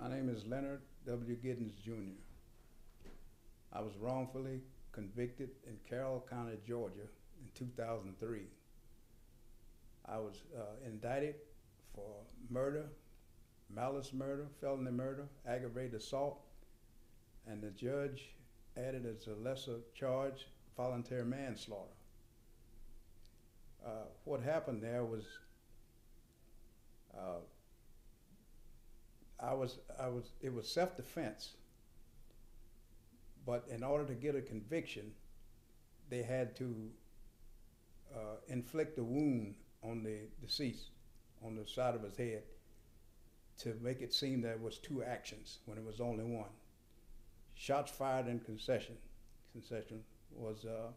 My name is Leonard W. Giddens Jr. I was wrongfully convicted in Carroll County, Georgia in 2003. I was uh, indicted for murder, malice murder, felony murder, aggravated assault, and the judge added as a lesser charge voluntary manslaughter. Uh, what happened there was uh, I was, I was, it was self-defense. But in order to get a conviction, they had to uh, inflict a wound on the deceased, on the side of his head, to make it seem that it was two actions when it was only one. Shots fired in concession, concession was uh,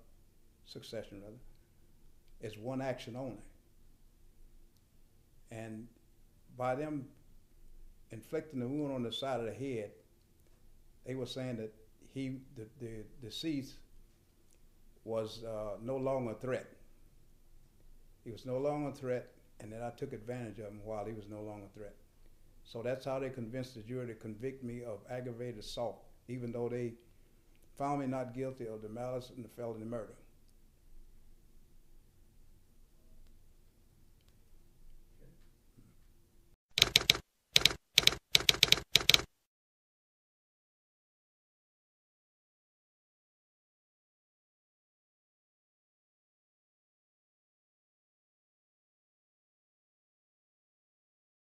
succession rather, is one action only. And by them inflicting the wound on the side of the head, they were saying that he, the, the deceased, was uh, no longer a threat. He was no longer a threat, and that I took advantage of him while he was no longer a threat. So that's how they convinced the jury to convict me of aggravated assault, even though they found me not guilty of the malice and the felony murder.